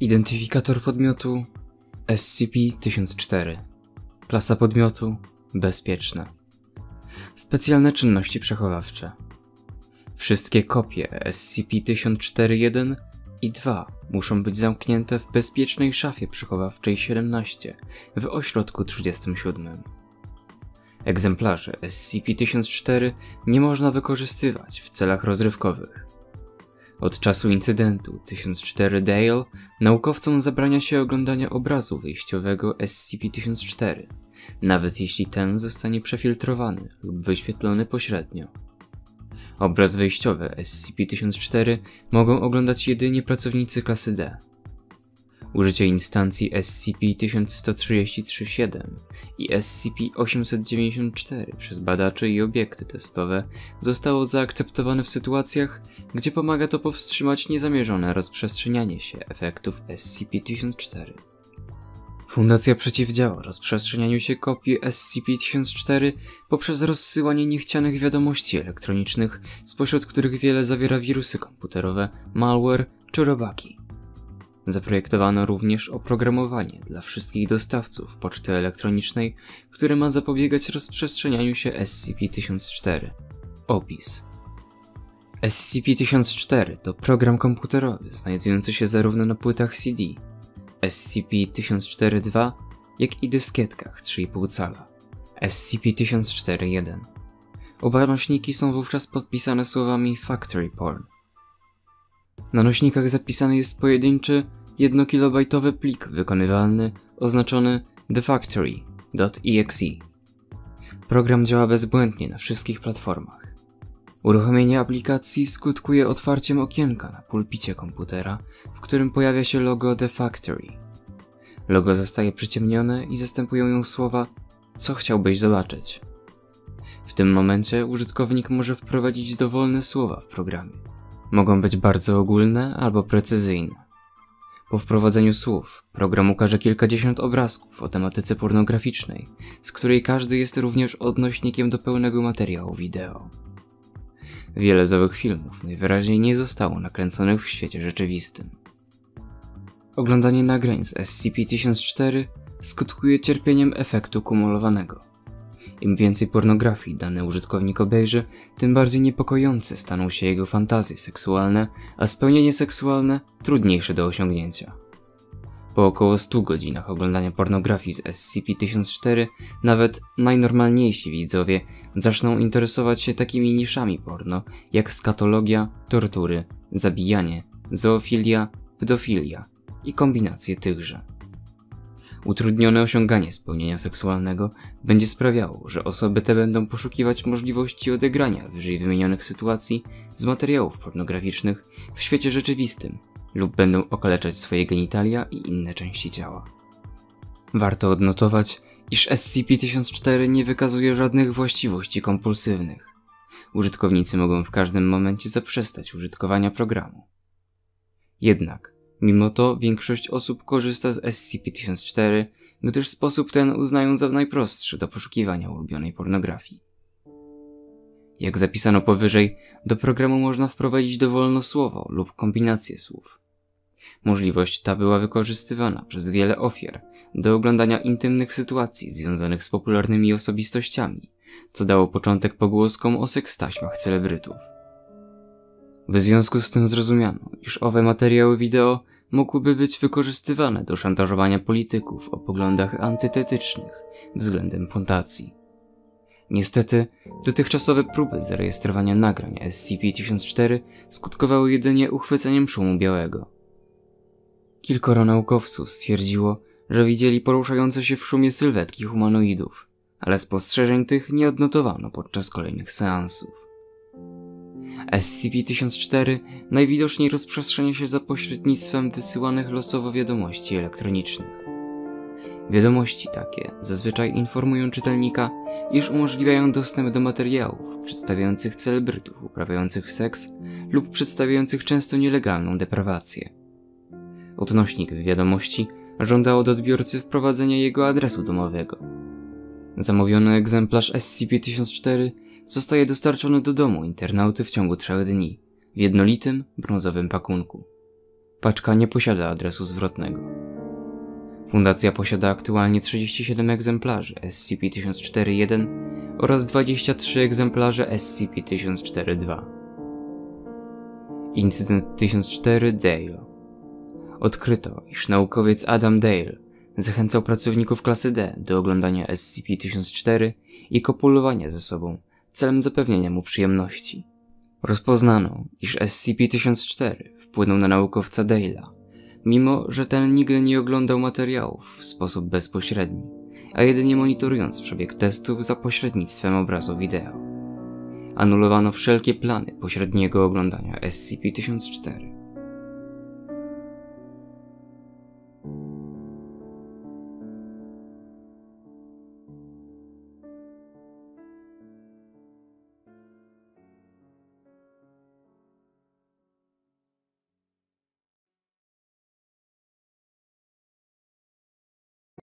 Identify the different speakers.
Speaker 1: Identyfikator podmiotu SCP-1004 Klasa podmiotu Bezpieczna Specjalne czynności przechowawcze Wszystkie kopie SCP-1004-1 i 2 muszą być zamknięte w bezpiecznej szafie przechowawczej 17 w ośrodku 37. Egzemplarze SCP-1004 nie można wykorzystywać w celach rozrywkowych. Od czasu incydentu 1004 Dale naukowcom zabrania się oglądania obrazu wyjściowego SCP-1004, nawet jeśli ten zostanie przefiltrowany lub wyświetlony pośrednio. Obraz wyjściowy SCP-1004 mogą oglądać jedynie pracownicy klasy D. Użycie instancji SCP-1133-7 i SCP-894 przez badaczy i obiekty testowe zostało zaakceptowane w sytuacjach, gdzie pomaga to powstrzymać niezamierzone rozprzestrzenianie się efektów SCP-1004. Fundacja przeciwdziała rozprzestrzenianiu się kopii SCP-1004 poprzez rozsyłanie niechcianych wiadomości elektronicznych, spośród których wiele zawiera wirusy komputerowe, malware czy robaki. Zaprojektowano również oprogramowanie dla wszystkich dostawców poczty elektronicznej, które ma zapobiegać rozprzestrzenianiu się SCP-1004. Opis SCP-1004 to program komputerowy znajdujący się zarówno na płytach CD SCP-1004-2, jak i dyskietkach 3,5 cala SCP-1004-1. Oba nośniki są wówczas podpisane słowami Factory Porn. Na nośnikach zapisany jest pojedynczy 1-kilobajtowy plik wykonywalny oznaczony thefactory.exe. Program działa bezbłędnie na wszystkich platformach. Uruchomienie aplikacji skutkuje otwarciem okienka na pulpicie komputera, w którym pojawia się logo The Factory. Logo zostaje przyciemnione i zastępują ją słowa co chciałbyś zobaczyć. W tym momencie użytkownik może wprowadzić dowolne słowa w programie. Mogą być bardzo ogólne albo precyzyjne. Po wprowadzeniu słów, program ukaże kilkadziesiąt obrazków o tematyce pornograficznej, z której każdy jest również odnośnikiem do pełnego materiału wideo. Wiele z owych filmów najwyraźniej nie zostało nakręconych w świecie rzeczywistym. Oglądanie nagrań z SCP-1004 skutkuje cierpieniem efektu kumulowanego. Im więcej pornografii dany użytkownik obejrzy, tym bardziej niepokojące staną się jego fantazje seksualne, a spełnienie seksualne trudniejsze do osiągnięcia. Po około 100 godzinach oglądania pornografii z SCP-1004 nawet najnormalniejsi widzowie zaczną interesować się takimi niszami porno jak skatologia, tortury, zabijanie, zoofilia, pedofilia i kombinacje tychże. Utrudnione osiąganie spełnienia seksualnego będzie sprawiało, że osoby te będą poszukiwać możliwości odegrania wyżej wymienionych sytuacji z materiałów pornograficznych w świecie rzeczywistym lub będą okaleczać swoje genitalia i inne części ciała. Warto odnotować, iż SCP-1004 nie wykazuje żadnych właściwości kompulsywnych. Użytkownicy mogą w każdym momencie zaprzestać użytkowania programu. Jednak, mimo to większość osób korzysta z SCP-1004, gdyż sposób ten uznają za najprostszy do poszukiwania ulubionej pornografii. Jak zapisano powyżej, do programu można wprowadzić dowolne słowo lub kombinację słów. Możliwość ta była wykorzystywana przez wiele ofiar do oglądania intymnych sytuacji związanych z popularnymi osobistościami, co dało początek pogłoskom o sekstaśmach celebrytów. W związku z tym zrozumiano, iż owe materiały wideo mogłyby być wykorzystywane do szantażowania polityków o poglądach antytetycznych względem fundacji. Niestety, dotychczasowe próby zarejestrowania nagrań SCP-1004 skutkowały jedynie uchwyceniem szumu białego. Kilkoro naukowców stwierdziło, że widzieli poruszające się w szumie sylwetki humanoidów, ale spostrzeżeń tych nie odnotowano podczas kolejnych seansów. SCP-1004 najwidoczniej rozprzestrzenia się za pośrednictwem wysyłanych losowo wiadomości elektronicznych. Wiadomości takie zazwyczaj informują czytelnika, iż umożliwiają dostęp do materiałów przedstawiających celebrytów uprawiających seks lub przedstawiających często nielegalną deprawację. Odnośnik wiadomości żąda od odbiorcy wprowadzenia jego adresu domowego. Zamówiony egzemplarz SCP-1004 zostaje dostarczony do domu internauty w ciągu trzech dni w jednolitym, brązowym pakunku. Paczka nie posiada adresu zwrotnego. Fundacja posiada aktualnie 37 egzemplarzy SCP-1004-1 oraz 23 egzemplarze SCP-1004-2. Incydent 1004 Dale Odkryto, iż naukowiec Adam Dale zachęcał pracowników klasy D do oglądania SCP-1004 i kopulowania ze sobą celem zapewnienia mu przyjemności. Rozpoznano, iż SCP-1004 wpłynął na naukowca Dale'a, mimo że ten nigdy nie oglądał materiałów w sposób bezpośredni, a jedynie monitorując przebieg testów za pośrednictwem obrazu wideo. Anulowano wszelkie plany pośredniego oglądania SCP-1004.